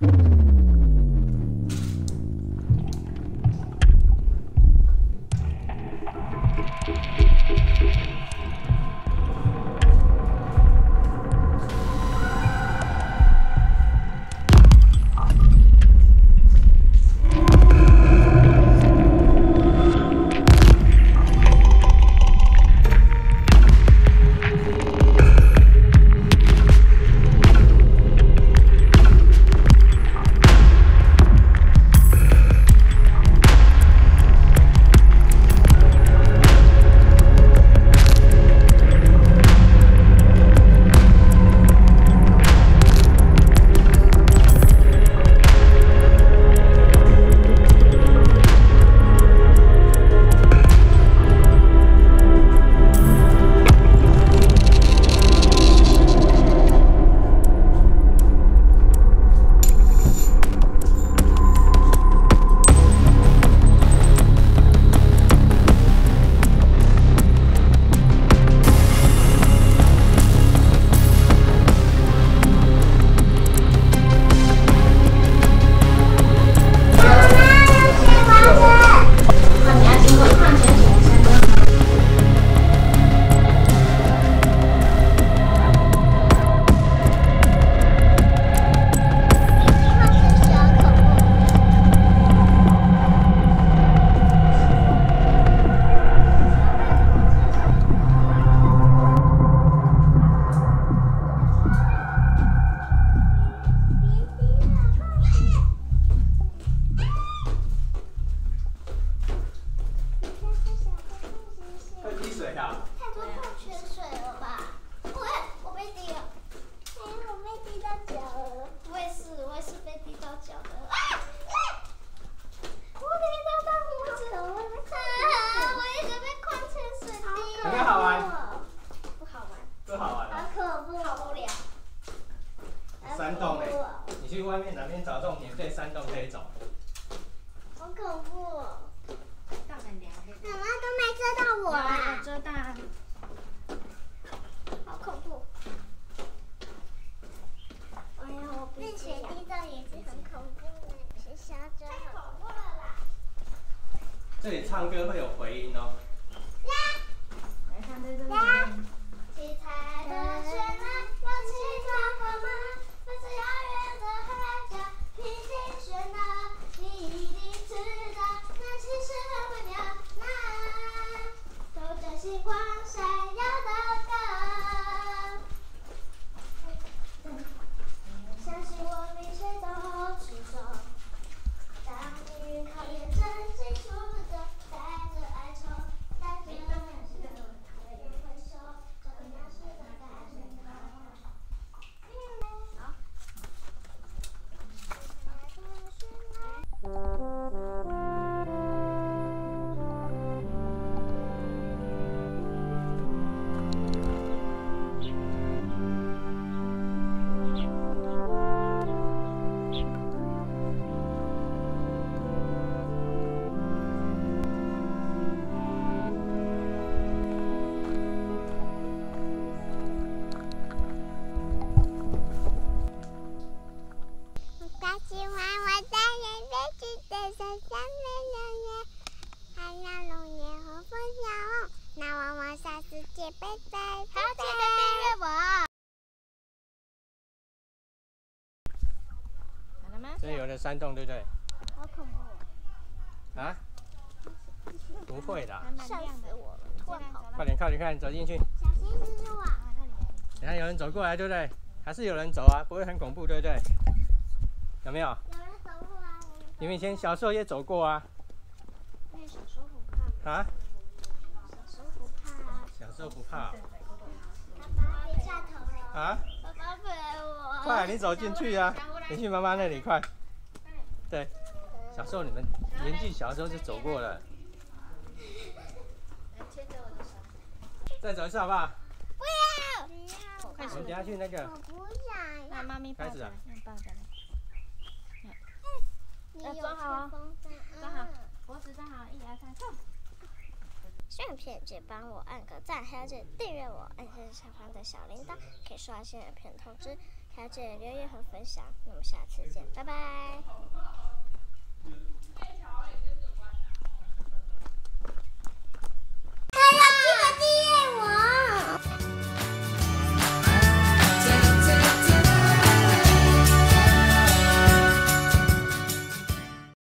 会免费山洞可以走？好恐怖哦！到很凉，妈妈都没遮到我啦，遮到。好恐怖。哎呀，我被水滴到也是很恐怖的，是小真太恐怖了啦！这里唱歌会有回音哦。这里有的山洞对不对？好恐怖，啊？不会的，吓。死我了！突然跑，快点快点快点走进去。小心是我。等下有人走过来对不对？还是有人走啊？不会很恐怖对不对？有没有？有人走过来，我们你们以前小时候也走过啊？因为小时候不怕，啊？小时候不怕啊。小时候不怕爸爸别下头了，啊？爸爸陪我。快，你走进去啊！你去妈妈那里快。对，小时候你们年纪小的时候就走过了。牵着我的手。再走一次好不好？不要，不要，我们等下去那个我不想要。那妈咪抱开始啊着来，用抱着来。你有要装好哦吹风扇装好嗯脖子站好，一二三，走。喜欢片记得帮我按个赞，还要记得订阅我，按下下方的小铃铛，可以刷新影片通知，了解留言和分享我们下次见拜拜。